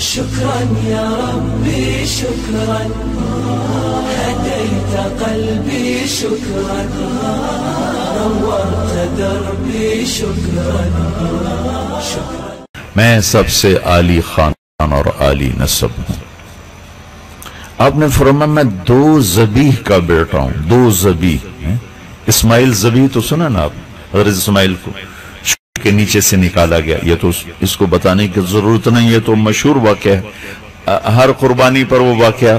شكرا يا ربي، شكرا. هديت قلبي، شكرا. نورت دربي، شكرا. شكرا میں سب سے عالی خاندان اور عالی نسب ہوں۔ آپ نے فرمایا میں دو زبیح کا بیٹا ہوں، دو زبیح اسماعیل زبیح تو سنا نا آپ، حضرت اسماعیل کو۔ شکر کے نیچے سے نکالا گیا۔ یہ تو اس- کو بتانے کی ضرورت نہیں، یہ تو مشہور واقعہ ہے۔ ہر قربانی پر وہ واقعہ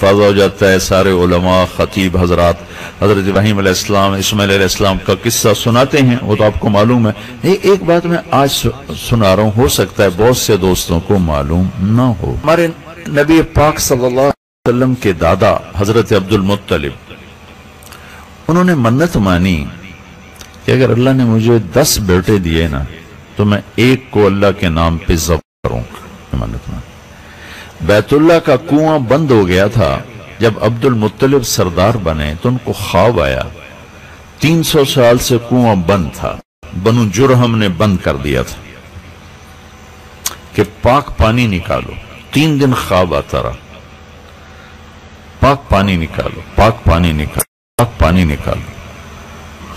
فاضہ ہو جاتا ہے۔ سارے علماء، خطیب، حضرات، حضرت ابراہیم علیہ السلام، اسماعیل علیہ السلام کا قصہ سناتے ہیں۔ وہ تو آپ کو معلوم ہے۔ ایک ایک بات میں آج سنا رہا ہوں، ہو سکتا ہے بہت سے دوستوں کو معلوم نہ ہو۔ ہمارے نبی پاک صلی اللہ علیہ وسلم کے دادا حضرت عبد المطلب انہوں نے منت مانی۔ کہ اگر اللہ نے مجھے دس بیٹے دیے نا، تو میں ایک کو اللہ کے نام پہ ضبط کروں گا۔ بیت اللہ کا کنواں بند ہو گیا تھا۔ جب عبد المطلب سردار بنے تو ان کو خواب آیا۔ تین سو سال سے کنواں بند تھا۔ بنو جرہم نے بند کر دیا تھا۔ کہ پاک پانی نکالو۔ تین دن خواب آتا رہا۔ پاک پانی نکالو۔ پاک پانی نکالو۔ پاک پانی نکالو۔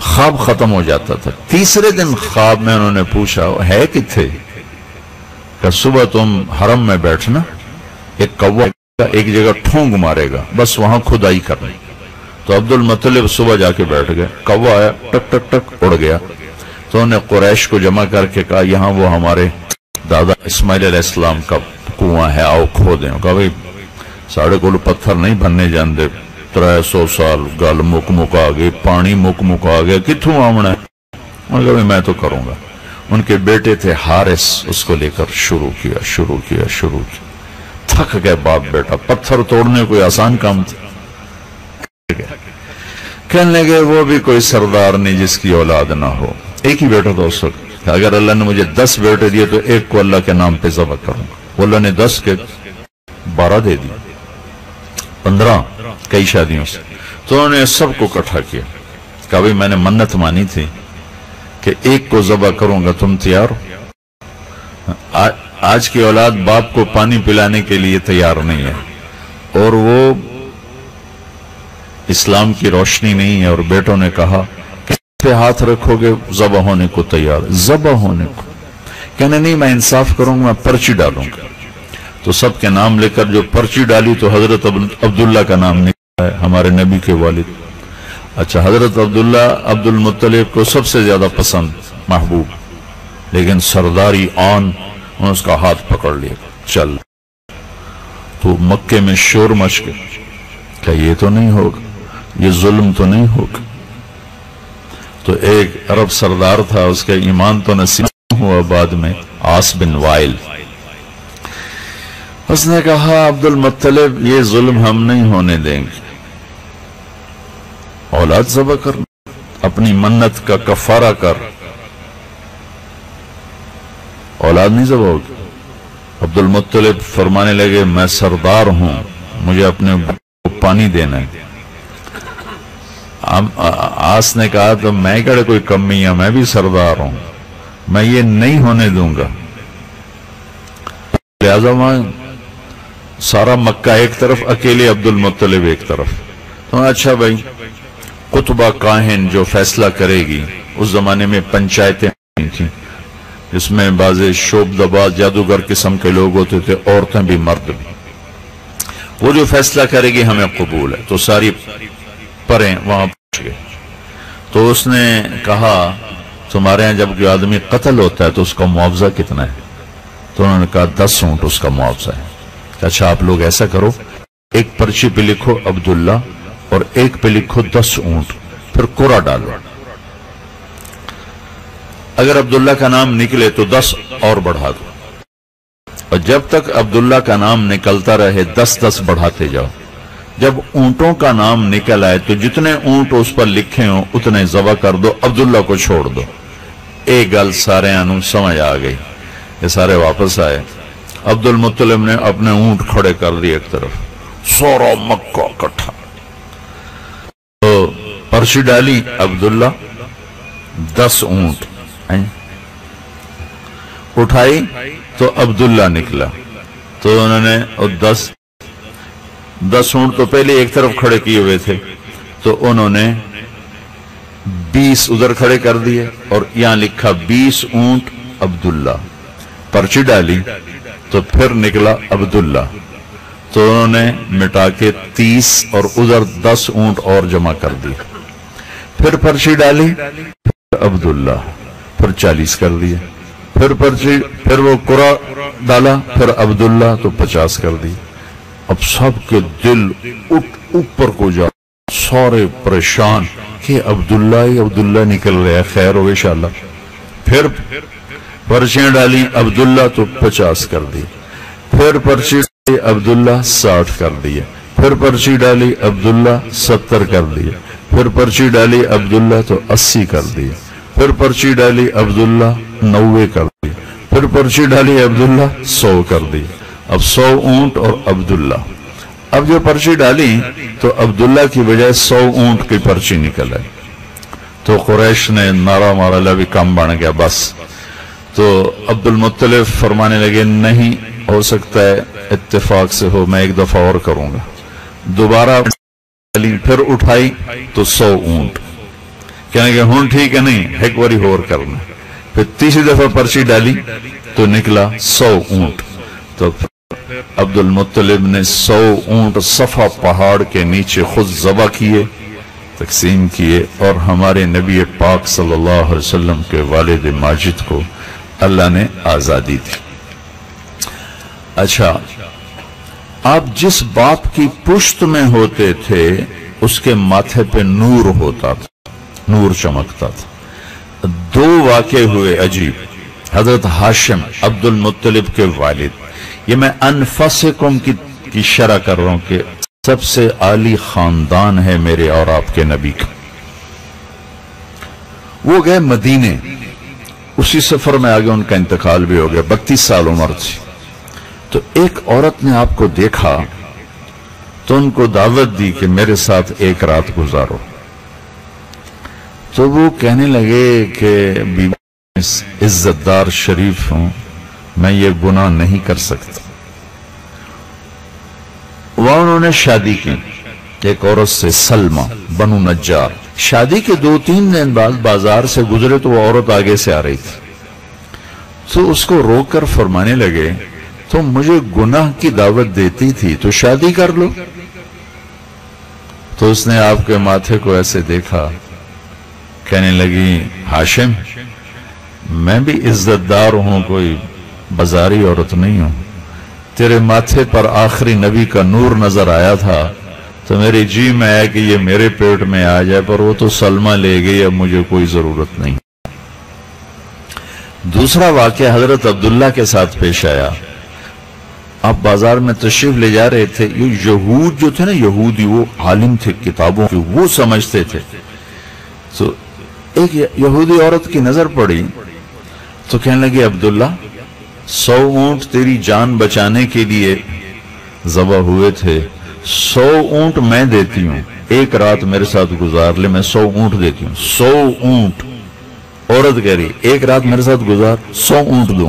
خواب ختم ہو جاتا تھا۔ تیسرے دن خواب میں انہوں نے پوچھا، ہے کتنے کہ صبح تم حرم میں بیٹھنا، ایک کوا ایک جگہ ٹھونگ مارے گا، بس وہاں کھدائی کرنی تو عبد المطلب صبح جا کے بیٹھ گئے، کوا آیا، ٹک ٹک ٹک اڑ گیا۔ تو انہوں نے قریش کو جمع کر کے کہا، یہاں وہ ہمارے دادا اسماعیل علیہ السلام کا کنواں ہے، آؤ کھو دیں۔ کہا، بھائی، ساڑھے کو پتھر نہیں بننے جاندے۔ ترائے سو سال گل مک مکا گئی، پانی مک مکا گیا کتوں آمنا ہے؟ انہوں نے کہا میں تو کروں گا۔ ان کے بیٹے تھے حارس اس کو لے کر شروع کیا شروع کیا شروع کیا۔ تھک گئے باپ بیٹا، پتھر توڑنے کوئی آسان کام تھا؟ کہنے لگے، وہ بھی کوئی سردار نہیں جس کی اولاد نہ ہو۔ ایک ہی بیٹا تھا اس وقت۔ اگر اللہ نے مجھے دس بیٹے دیے تو ایک کو اللہ کے نام پہ ذبح کروں گا۔ وہ اللہ نے دس کے بارہ دے دی۔ پندرہ۔ کئی شادیوں سے۔ تو انہوں نے سب کو کٹھا کیا۔ کہا بھائی میں نے منت مانی تھی کہ ایک کو ذبح کروں گا، تم تیار ہو؟ آج کی اولاد باپ کو پانی پلانے کے لیے تیار نہیں ہے۔ اور وہ اسلام کی روشنی نہیں ہے۔ اور بیٹوں نے کہا کہ پہ ہاتھ رکھو گے؟ ذبح ہونے کو تیار۔ ذبح ہونے کو۔ کہنے، نہیں، میں انصاف کروں گا، میں پرچی ڈالوں گا۔ تو سب کے نام لے کر جو پرچی ڈالی تو حضرت عبد- عبداللہ کا نام نکلا۔ ہے، ہمارے نبی کے والد۔ اچھا حضرت عبداللہ عبد المطلب کو سب سے زیادہ پسند محبوب، لیکن سرداری آن اس کا ہاتھ پکڑ لیا۔ چل۔ تو مکے میں شور مچ گئے۔ کہ یہ تو نہیں ہوگا، یہ ظلم تو نہیں ہوگا۔ تو ایک عرب سردار تھا، اس کا ایمان تو نصیب ہوا بعد میں آس بن وائل۔ اس نے کہا عبد المطلب یہ ظلم ہم نہیں ہونے دیں گے۔ اولاد ذبح کرنا اپنی منت کا کفارہ کر۔ اولاد نہیں ذبح ہوگی۔ عبد المطلب فرمانے لگے، میں سردار ہوں، مجھے اپنے پانی دینا ہے۔ آس نے کہا تو میں کہڑے کوئی کمی ہے، میں بھی سردار ہوں۔ میں یہ نہیں ہونے دوں گا۔ لہذا میں سارا مکہ ایک طرف، اکیلے عبد المطلب ایک طرف۔ تو اچھا بھائی قطبہ کاہن جو فیصلہ کرے گی، اس زمانے میں پنچایتیں تھیں۔ جس میں بعض شوب دباز جادوگر قسم کے لوگ ہوتے تھے، عورتیں بھی، مرد بھی۔ وہ جو فیصلہ کرے گی ہمیں قبول ہے۔ تو ساری پریں وہاں پہنچ گئے۔ تو اس نے کہا، تمہارے یہاں جب کوئی آدمی قتل ہوتا ہے تو اس کا معاوضہ کتنا ہے؟ تو انہوں نے کہا، دس اونٹ اس کا معاوضہ ہے۔ اچھا آپ لوگ ایسا کرو، ایک پرچی پہ لکھو، عبداللہ اور ایک پہ لکھو دس اونٹ، پھر کورا ڈالو۔ اگر عبداللہ کا نام نکلے تو دس اور بڑھا دو۔ اور جب تک عبداللہ کا نام نکلتا رہے، دس دس بڑھاتے جاؤ۔ جب اونٹوں کا نام نکل آئے تو جتنے اونٹ اس پر لکھے ہوں، اتنے ذبح کر دو، عبداللہ کو چھوڑ دو۔ ایک گل سارے انو سمجھ آ گئی۔ یہ سارے واپس آئے۔ عبد المطلب نے اپنے اونٹ کھڑے کر دیے ایک طرف۔ سورا مکہ کٹھا پرچی ڈالی، عبداللہ، دس اونٹ اٹھائی تو عبداللہ نکلا۔ تو انہوں نے، اور دس دس اونٹ تو پہلے ایک طرف کھڑے کیے ہوئے تھے۔ تو انہوں نے بیس ادھر کھڑے کر دیے، اور یہاں لکھا بیس اونٹ عبداللہ۔ پرچی ڈالی، تو پھر نکلا عبداللہ۔ تو انہوں نے مٹا کے تیس اور ادھر دس اونٹ اور جمع کر دی پھر پرچی ڈالی، پھر عبداللہ، پھر چالیس کر دیے۔ پھر پرچی، پھر وہ قرآ ڈالا، پھر عبداللہ تو پچاس کر دی۔ اب سب کے دل اٹھ اوپر کو جا، سارے پریشان کہ عبداللہ ہی عبداللہ نکل رہا ہے خیر ہو انشاءاللہ پھر پرچیاں ڈالی، عبداللہ تو پچاس کر دی۔ پھر پرچی ڈالی عبداللہ ساٹھ کر دیے۔ پھر پرچی ڈالی، عبداللہ ستر کر دیے۔ پھر پرچی ڈالی عبداللہ تو اسی کر دیے پھر پرچی ڈالی عبداللہ نوے کر دیے پھر پرچی ڈالی عبداللہ سو کر دی. اب سو اونٹ اور عبداللہ. اب جو پرچی ڈالی تو عبداللہ کی بجائے سو اونٹ کی پرچی نکل آئی. تو قریش نے نارا مارا لبی کم بن گیا بس. تو عبد المطلف فرمانے لگے، نہیں، ہو سکتا ہے اتفاق سے ہو، میں ایک دفعہ اور کروں گا. دوبارہ ڈالی پھر اٹھائی تو سو اونٹ۔ کہنے کہ ہون ٹھیک ہے، نہیں، ایک باری اور کرنا۔ پھر تیسری دفعہ پرچی ڈالی تو نکلا سو اونٹ۔ تو عبد المطلب نے سو اونٹ صفا پہاڑ کے نیچے خود ذبح کیے، تقسیم کیے اور ہمارے نبی پاک صلی اللہ علیہ وسلم کے والد ماجد کو اللہ نے آزادی دی۔ اچھا آپ جس باپ کی پشت میں ہوتے تھے، اس کے ماتھے پہ نور ہوتا تھا، نور چمکتا تھا۔ دو واقع ہوئے عجیب۔ حضرت ہاشم عبد المطلب کے والد۔ یہ میں انفسکم کی کی شرح کر رہا ہوں کہ سب سے عالی خاندان ہے میرے اور آپ کے نبی کا۔ وہ گئے مدینے۔ اسی سفر میں آگے ان کا انتقال بھی ہو گیا، بتیس سال عمر تھی۔ تو ایک عورت نے آپ کو دیکھا تو ان کو دعوت دی کہ میرے ساتھ ایک رات گزارو۔ تو وہ کہنے لگے کہ بی عزت دار شریف ہوں، میں یہ گناہ نہیں کر سکتا۔ وہاں انہوں نے شادی کی۔ ایک عورت سے سلمہ بنو نجار۔ شادی کے دو تین دن بعد بازار سے گزرے تو وہ عورت آگے سے آ رہی تھی۔ تو اس کو روک کر فرمانے لگے تو مجھے گناہ کی دعوت دیتی تھی تو شادی کر لو۔ تو اس نے آپ کے ماتھے کو ایسے دیکھا، کہنے لگی، ہاشم، میں بھی عزت دار ہوں، کوئی بازاری عورت نہیں ہوں۔ تیرے ماتھے پر آخری نبی کا نور نظر آیا تھا۔ تو میری جی میں آیا کہ یہ میرے پیٹ میں آ جائے، پر وہ تو سلمہ لے گئی، اب مجھے کوئی ضرورت نہیں۔ دوسرا واقعہ حضرت عبداللہ کے ساتھ پیش آیا۔ آپ بازار میں تشریف لے جا رہے تھے، یہ یہود جو تھے نا، یہودی وہ عالم تھے، کتابوں کے وہ سمجھتے تھے۔ تو ایک یہودی عورت کی نظر پڑی، تو کہنے لگے عبداللہ، سو اونٹ تیری جان بچانے کے لیے ذبح ہوئے تھے۔ سو اونٹ میں دیتی ہوں۔ ایک رات میرے ساتھ گزار لے، میں سو اونٹ دیتی ہوں۔ سو اونٹ۔ عورت کہہ رہی، ایک رات میرے ساتھ گزار، سو اونٹ دوں۔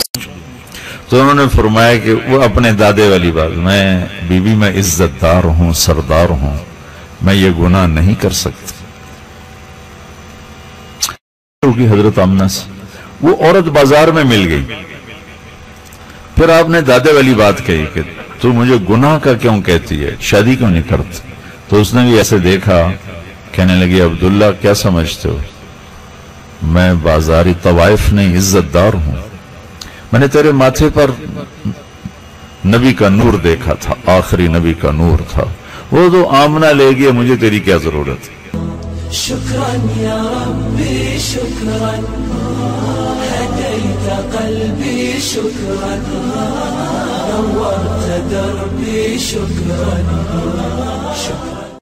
تو انہوں نے فرمایا کہ وہ اپنے دادے والی بات، میں بی بی میں عزت دار ہوں، سردار ہوں، میں یہ گناہ نہیں کر سکتا۔ حضرت آمنہ سے وہ عورت بازار میں مل گئی۔ پھر آپ نے دادے والی بات کہی کہ تو مجھے گناہ کا کیوں کہتی ہے؟ شادی کیوں نہیں کرتی؟ تو اس نے بھی ایسے دیکھا، کہنے لگی، عبداللہ، کیا سمجھتے ہو؟ میں بازاری طوائف نہیں عزت دار ہوں۔ میں نے تیرے ماتھے پر نبی کا نور دیکھا تھا، آخری نبی کا نور تھا۔ وہ تو آمنہ لے گیا مجھے تیری کیا ضرورت ہے؟ شكرا يا ربي شكرا هديت قلبي شكرا نورت دربي شكرا شكرا